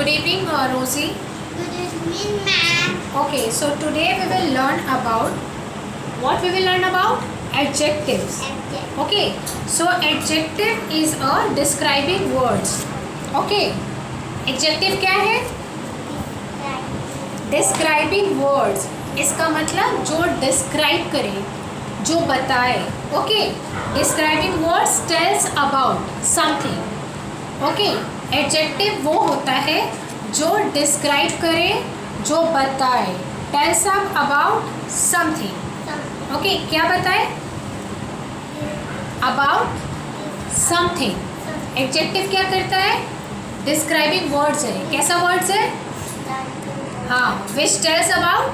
Good evening, uh, Rosie. Good evening, ma'am. Okay, so today we will learn about what we will learn about adjectives. Adjective. Okay, so adjective is a describing words. Okay, adjective क्या है describing words इसका मतलब जो describe करे जो बताए okay describing words tells about something okay adjective वो होता है जो डिस्क्राइब करे, जो बताए। Tells up about something okay क्या बताए? अबाउट समथिंग एडजेक्टिव क्या करता है? डिस्क्राइबिंग वर्ड्स है। कैसा वर्ड्स है? हाँ which tells about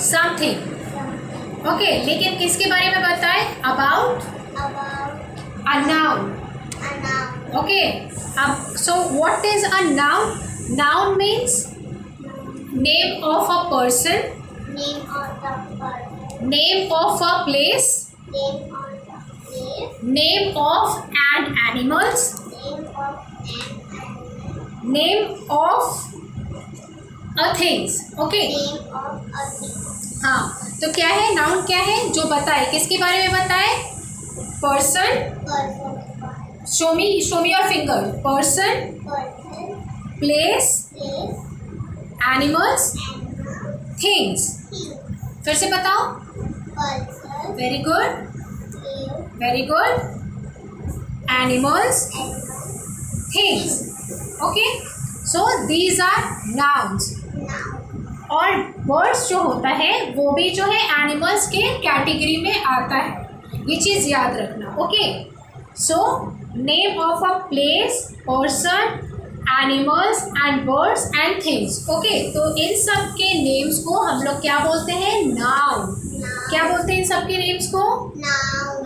something okay लेकिन किसके बारे में बताए? अबाउट ओके अब so what is a noun noun means name of a person name of a place name of an animals name of a things okay हाँ तो क्या है? नाउन क्या है? जो बताए किसके बारे में बताए? Person show me show me your finger person place animals things फिर से बताओ। Very good very good animals things okay so these are nouns और बर्ड्स जो होता है, वो भी जो है एनिमल्स के कैटेगरी में आता है। ये चीज़ याद रखना okay so name of a place person animals and birds and things okay तो इन सब के नेम्स को हम लोग क्या बोलते हैं? नाउन क्या बोलते हैं इन सब के नेम्स को?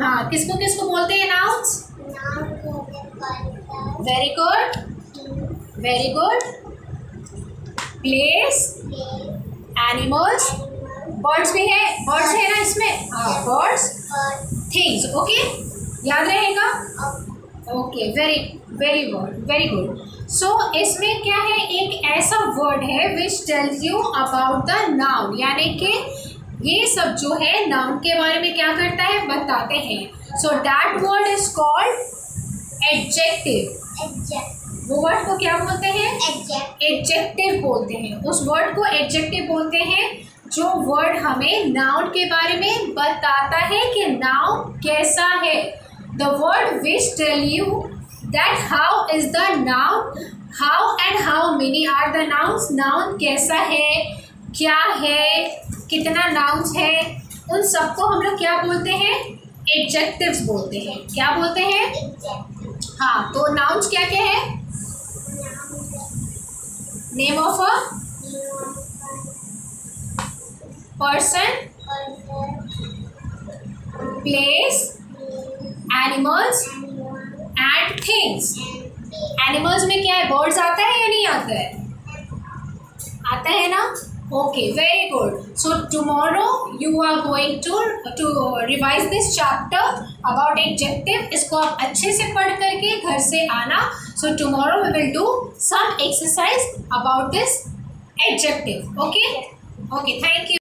हाँ किसको किसको बोलते हैं nouns very good very good place animals birds भी है. बर्ड्स है ना इसमें? हाँ बर्ड्स थिंग्स ओके याद रहेगा? Okay very very good very good so इसमें क्या है? एक ऐसा वर्ड है which tells you about the noun यानी कि ये सब जो है नाउन के बारे में क्या करता है? बताते हैं. So that word is called adjective वो वर्ड को क्या बोलते हैं? एडजेक्टिव बोलते हैं. उस वर्ड को एडजेक्टिव बोलते हैं जो वर्ड हमें नाउन के बारे में बताता है कि नाउन कैसा है. The word which tell you that how is the noun how and how many are the nouns noun कैसा है? क्या है? कितना नाउन्स है? उन सबको हम लोग क्या बोलते हैं? एडजेक्टिव्स बोलते हैं। क्या बोलते हैं? हाँ तो नाउन्स क्या क्या है? Name of a person, place animals and things. Animals में क्या है? बर्ड्स आता है या नहीं आता है? आता है ना? Okay very good so tomorrow you are going to to revise this chapter about adjective इसको आप अच्छे से पढ़ करके घर से आना। So tomorrow we will do some exercise about this adjective okay okay thank you